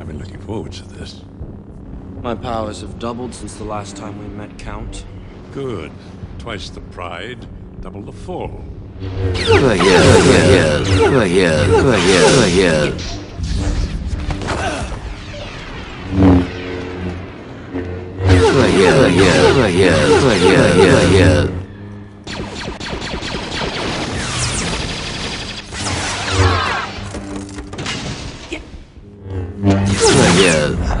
I've been looking forward to this. My powers have doubled since the last time we met, Count. Good. Twice the pride, double the fall. 恶业恶业恶业恶业你恶业